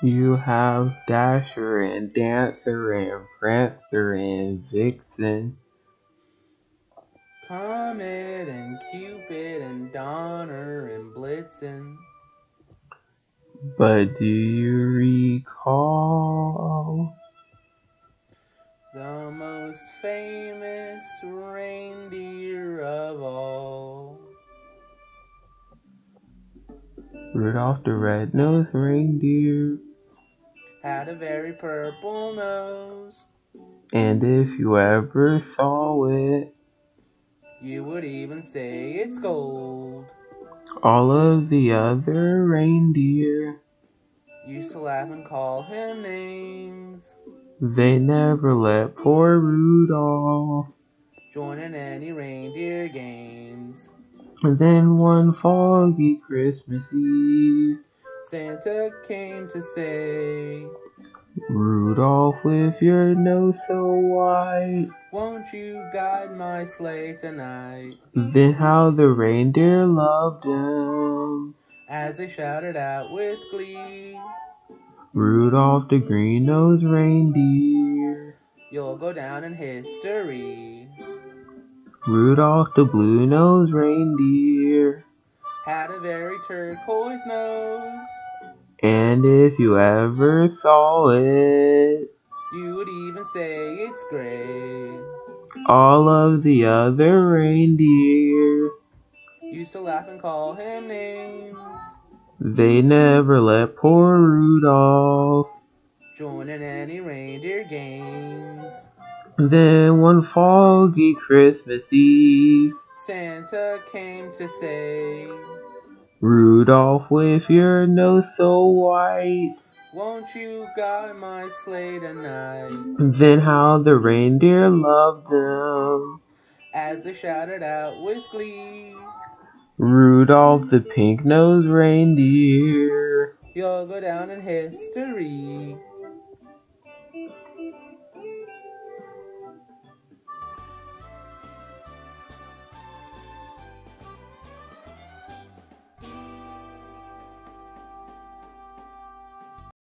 You have Dasher and Dancer and Prancer and Vixen. Comet and Cupid and Donner and Blitzen. But do you recall The most famous reindeer of all. Rudolph the Red-Nosed Reindeer? Had a very purple nose. And if you ever saw it, You would even say it's gold. all of the other reindeer, Used to laugh and call him names. they never let poor Rudolph. Join in any reindeer games. Then one foggy Christmas Eve, Santa came to say, Rudolph with your nose so white. Won't you guide my sleigh tonight? Then how the reindeer loved him. As they shouted out with glee, Rudolph the green-nosed reindeer. You'll go down in history. Rudolph the blue-nosed reindeer. Had a very turquoise nose. And if you ever saw it, You would even say it's great. all of the other reindeer, Used to laugh and call him names. they never let poor Rudolph. Join in any reindeer games. Then one foggy Christmas Eve, Santa came to say, Rudolph with your nose so white. Won't you guide my sleigh tonight? Then how the reindeer loved them. As they shouted out with glee, Rudolph the pink-nosed reindeer. You'll go down in history.